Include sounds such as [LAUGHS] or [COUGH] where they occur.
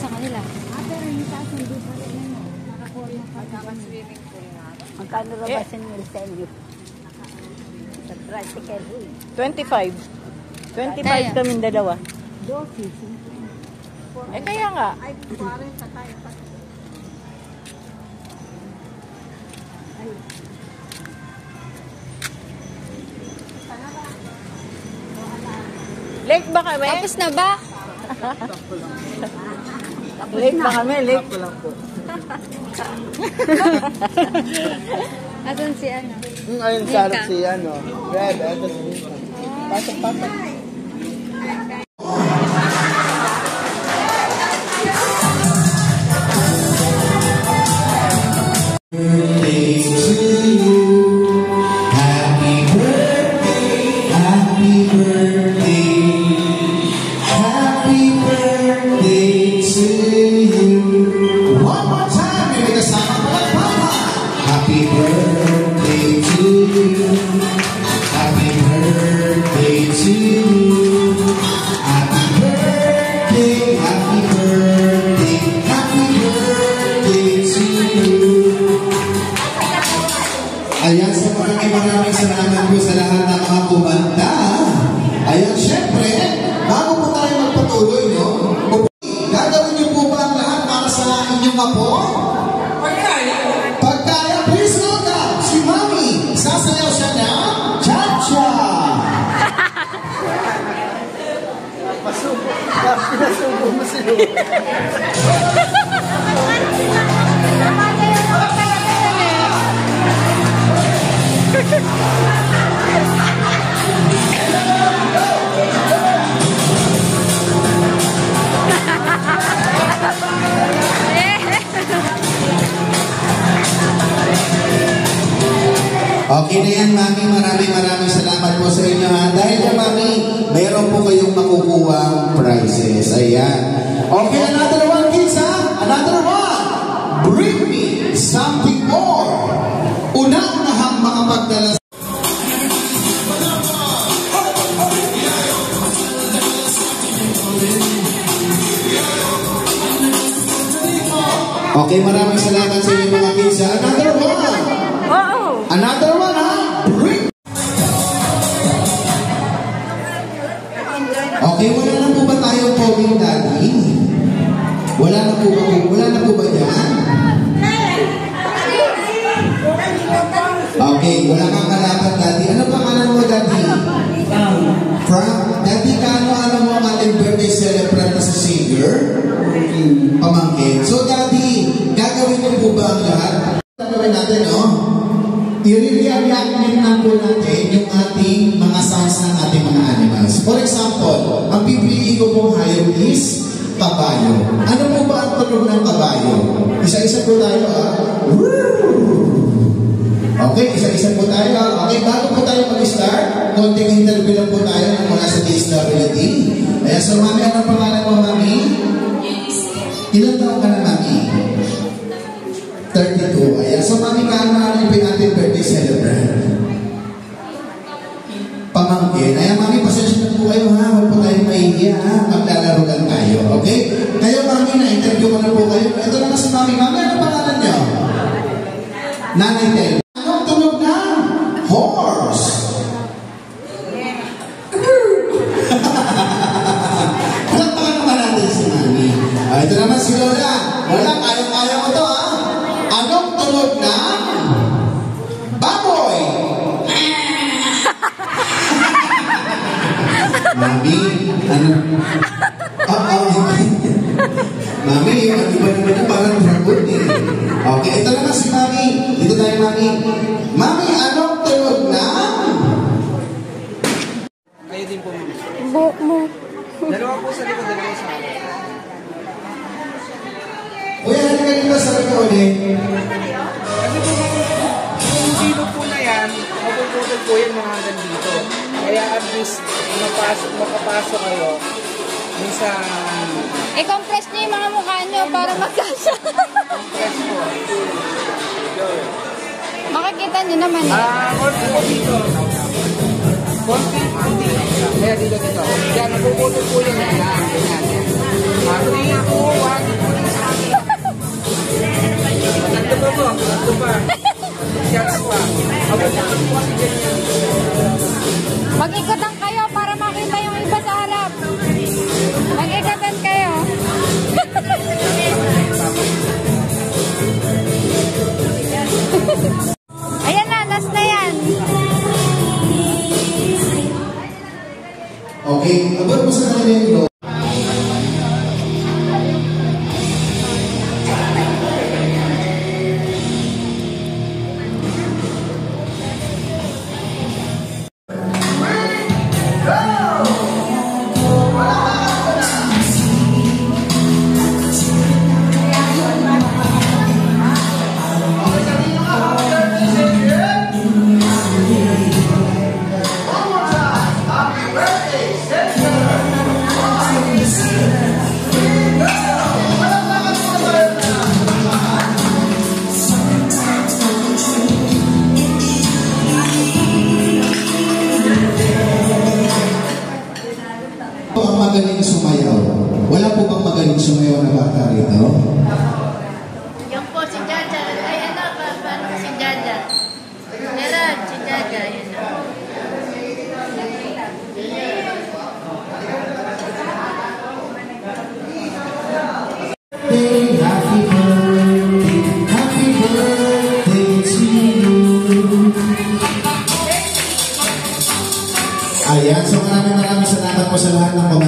sa kanila. Ah, pero yung taas hindi pa rin na nakakuha pa. Pool na. Magkano rabasin eh. yung sa inyo? Sa tricycle. 25. 25 kami dalawa. 12. Eh kaya nga. Ay, 40 tayo pa. Late ba kami? Tapos na ba? [LAUGHS] Late ba kami? Late. Asan si ano? Hmm, ayun sa harap si ano. Red, eto si Vincent. Pasok, pasok. Ayan, sa maraming maraming salamat po sa lahat ng mga kumanta. Ayan, syempre, bago po tayo magpatuloy, no? Gagawin niyo po ba ang lahat para sa inyong apo? Pagkaya. Pagkaya, please welcome si Mami. Sasayaw siya na Cha-Cha. Pinasubo mo si Okay na yan, Mami. Maraming maraming salamat po sa inyo, ha? Dahil na, Mami, meron po kayong makukuha prizes. Ayan. Okay, one, Okay, maraming salamat sa inyo mga kids. Another one. Oo. Another one, ha? Bring Okay, wala na po ba tayong poging daddy? Wala na po ba? Po Gagawin natin, no? I-react lang po natin yung ating mga sounds ng ating mga animals. For example, ang pipiliin ko pong hayop is kabayo. Ano po ba ang tunog ng kabayo? Isa-isa po tayo, ah. Okay, isa-isa po tayo. ah. Okay, bago po tayo mag-start, konting interview lang po tayo mula sa DSWD. Ayan, so mami, anong pangalan mo, mami? Ilan taon ka na, Pamangkin. Ayan, mami, pasensya na po kayo, ha? Huwag po tayong mahihiya, ha? Maglalaro lang tayo, okay? Kayo, mami, na-interview ko na po kayo. Ito na si mami. Mami, ano pangalan niyo? Nanay Tel. Ito naman si Mami. Dito tayo, Mami. Mami, anong tunog na? Kayo din po, ma'am. Buhok mo. Dalawa po sa likod, dalawa sa harap. Kuya, halika dito sa ito ulit. Kasi po, yung dito po na yan, mapuputol po yan mga hanggang dito. Kaya at least, mapasok, makapasok kayo dun sa I-compress niyo yung mga mukha niyo para magkasya. press po. Makikita niyo naman eh. Ah, konti po dito. Konti, konti. Kaya dito, dito. Yan, napuputol po yan. Yan, yan, yan. Ah, three, two, one, putol sa akin. Tatlo pa po, tatlo pa. Yan pa. Okay, abot mo sa kanila yung magaling sumayaw na bata rito? Yan po si Jaja. Ay, ano, pa, paano si Jaja? Meron, si Jaja. Yan na. Hey, happy birthday, happy birthday to you. Ayan, so maraming maraming salamat po sa lahat ng